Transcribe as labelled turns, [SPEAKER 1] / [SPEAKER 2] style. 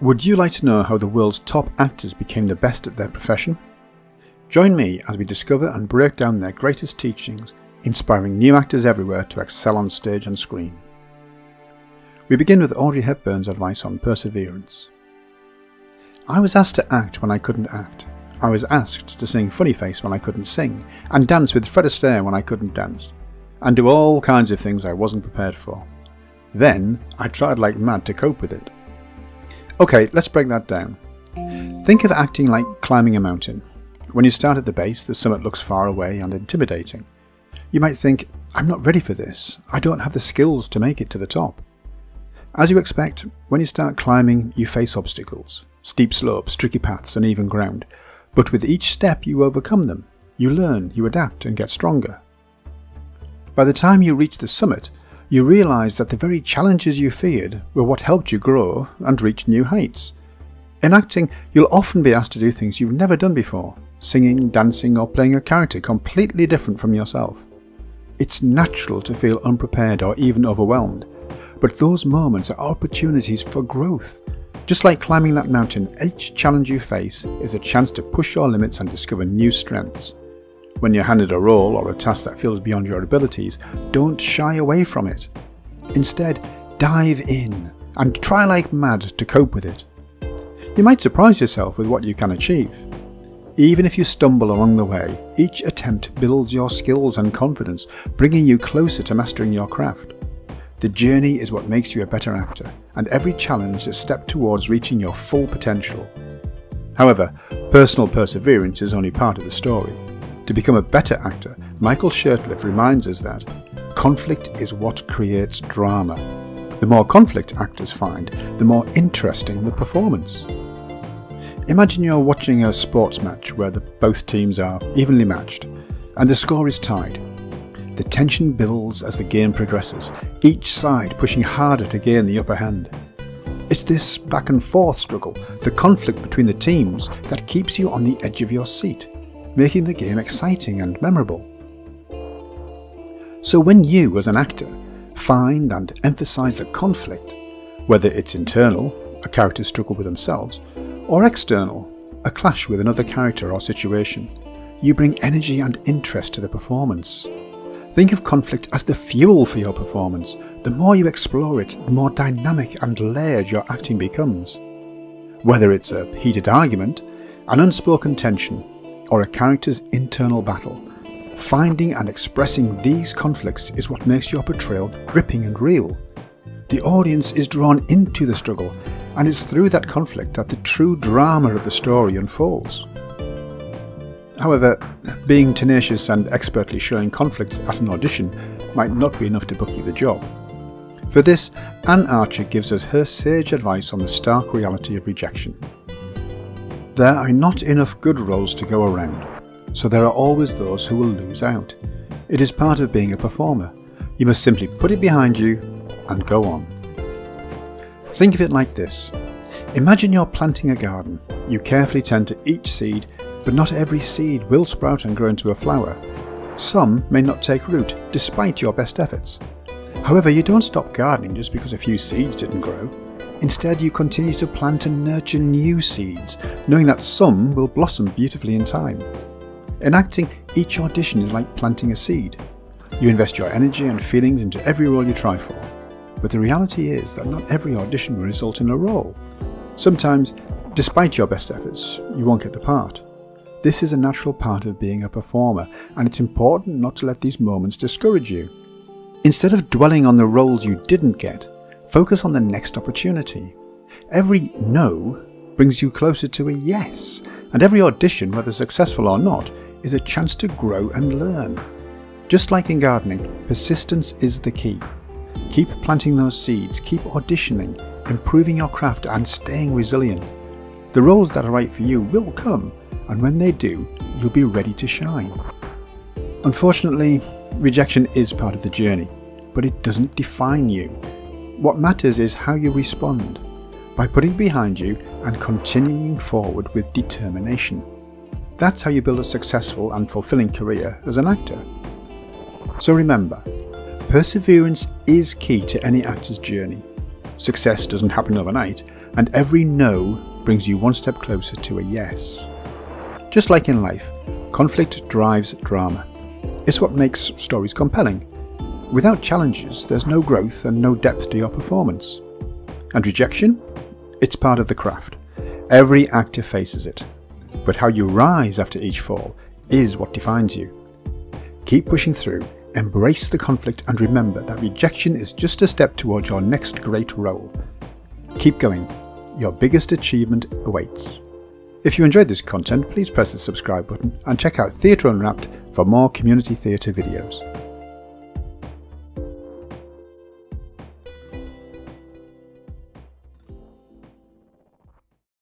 [SPEAKER 1] Would you like to know how the world's top actors became the best at their profession? Join me as we discover and break down their greatest teachings, inspiring new actors everywhere to excel on stage and screen. We begin with Audrey Hepburn's advice on perseverance. I was asked to act when I couldn't act. I was asked to sing Funny Face when I couldn't sing, and dance with Fred Astaire when I couldn't dance, and do all kinds of things I wasn't prepared for. Then I tried like mad to cope with it. Okay, let's break that down. Think of acting like climbing a mountain. When you start at the base, the summit looks far away and intimidating. You might think, I'm not ready for this. I don't have the skills to make it to the top. As you expect, when you start climbing, you face obstacles steep slopes, tricky paths, and uneven ground. But with each step, you overcome them. You learn, you adapt, and get stronger. By the time you reach the summit, you realise that the very challenges you feared were what helped you grow and reach new heights. In acting, you'll often be asked to do things you've never done before singing, dancing, or playing a character completely different from yourself. It's natural to feel unprepared or even overwhelmed, but those moments are opportunities for growth just like climbing that mountain, each challenge you face is a chance to push your limits and discover new strengths. When you're handed a role or a task that feels beyond your abilities, don't shy away from it. Instead, dive in and try like mad to cope with it. You might surprise yourself with what you can achieve. Even if you stumble along the way, each attempt builds your skills and confidence, bringing you closer to mastering your craft. The journey is what makes you a better actor, and every challenge is a step towards reaching your full potential. However, personal perseverance is only part of the story. To become a better actor, Michael Shurtleff reminds us that conflict is what creates drama. The more conflict actors find, the more interesting the performance. Imagine you're watching a sports match where the, both teams are evenly matched, and the score is tied. The tension builds as the game progresses, each side pushing harder to gain the upper hand. It's this back and forth struggle, the conflict between the teams, that keeps you on the edge of your seat, making the game exciting and memorable. So when you, as an actor, find and emphasise the conflict, whether it's internal, a character's struggle with themselves, or external, a clash with another character or situation, you bring energy and interest to the performance. Think of conflict as the fuel for your performance. The more you explore it, the more dynamic and layered your acting becomes. Whether it's a heated argument, an unspoken tension, or a character's internal battle, finding and expressing these conflicts is what makes your portrayal gripping and real. The audience is drawn into the struggle, and it's through that conflict that the true drama of the story unfolds. However, being tenacious and expertly showing conflicts at an audition might not be enough to book you the job. For this, Anne Archer gives us her sage advice on the stark reality of rejection. There are not enough good roles to go around, so there are always those who will lose out. It is part of being a performer. You must simply put it behind you and go on. Think of it like this. Imagine you're planting a garden. You carefully tend to each seed but not every seed will sprout and grow into a flower. Some may not take root, despite your best efforts. However, you don't stop gardening just because a few seeds didn't grow. Instead, you continue to plant and nurture new seeds, knowing that some will blossom beautifully in time. In acting, each audition is like planting a seed. You invest your energy and feelings into every role you try for. But the reality is that not every audition will result in a role. Sometimes, despite your best efforts, you won't get the part. This is a natural part of being a performer, and it's important not to let these moments discourage you. Instead of dwelling on the roles you didn't get, focus on the next opportunity. Every no brings you closer to a yes, and every audition, whether successful or not, is a chance to grow and learn. Just like in gardening, persistence is the key. Keep planting those seeds, keep auditioning, improving your craft, and staying resilient. The roles that are right for you will come, and when they do, you'll be ready to shine. Unfortunately, rejection is part of the journey, but it doesn't define you. What matters is how you respond, by putting behind you and continuing forward with determination. That's how you build a successful and fulfilling career as an actor. So remember, perseverance is key to any actor's journey. Success doesn't happen overnight, and every no brings you one step closer to a yes. Just like in life, conflict drives drama. It's what makes stories compelling. Without challenges, there's no growth and no depth to your performance. And rejection? It's part of the craft. Every actor faces it. But how you rise after each fall is what defines you. Keep pushing through, embrace the conflict, and remember that rejection is just a step towards your next great role. Keep going. Your biggest achievement awaits. If you enjoyed this content, please press the subscribe button and check out Theatre Unwrapped for more community theatre videos.